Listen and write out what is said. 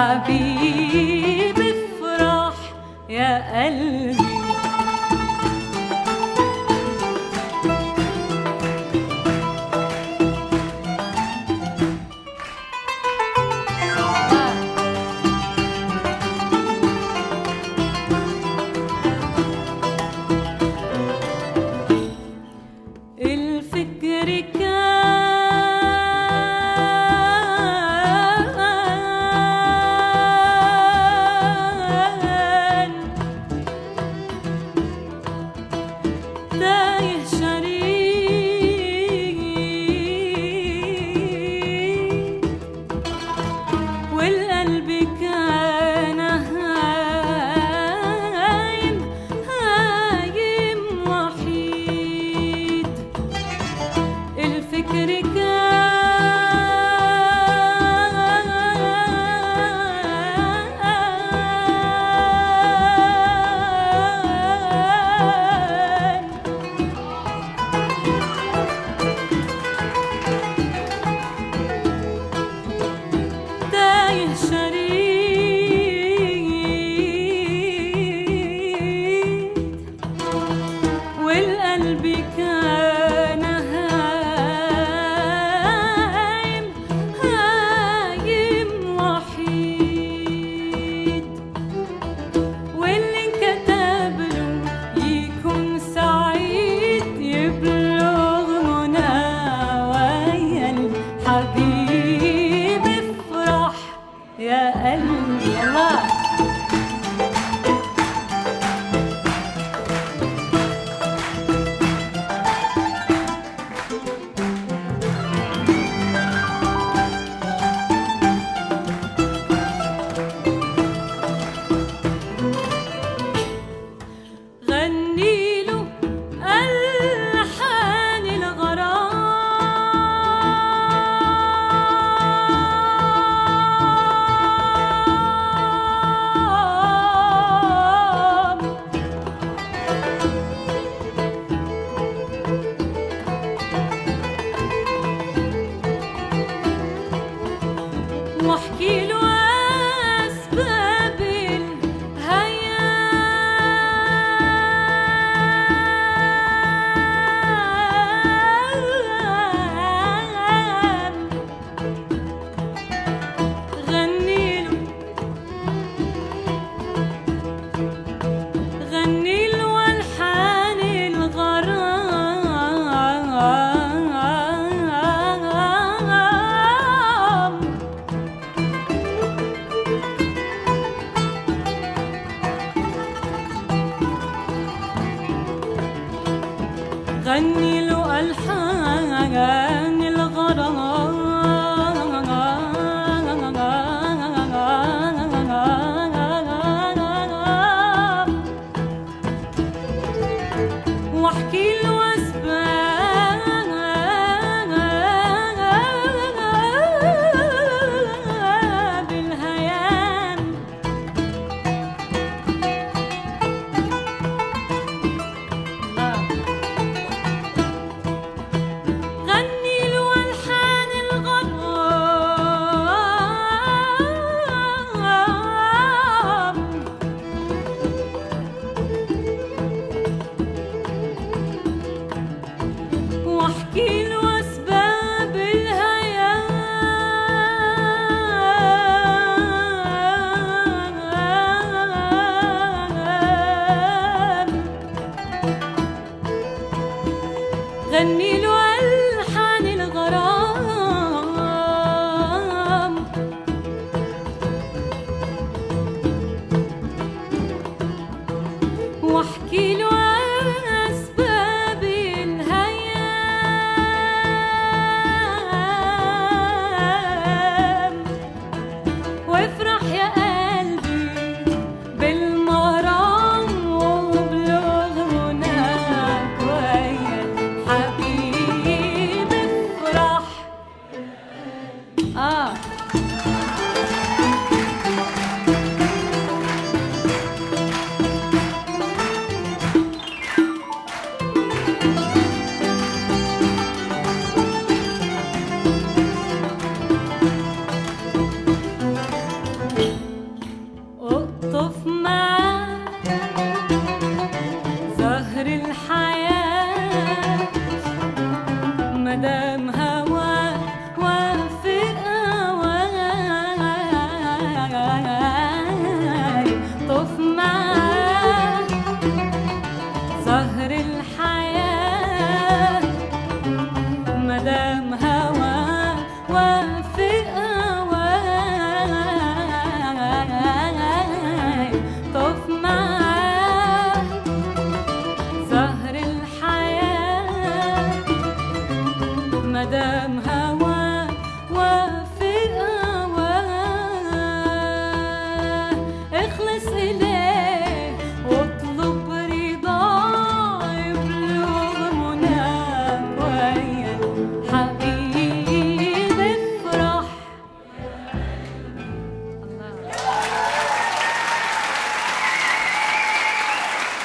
الحبيب افرح يا قلبي. Adi. واحكي له sangat غني له